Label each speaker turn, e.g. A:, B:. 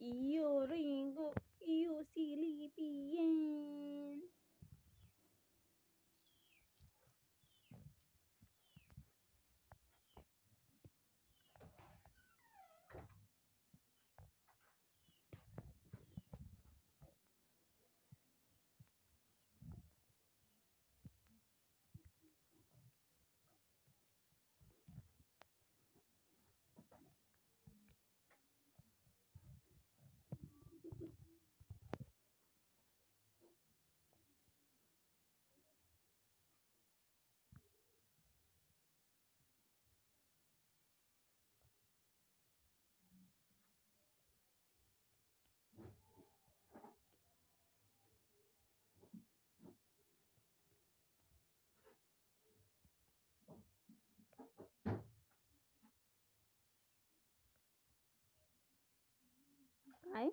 A: 有人个 sky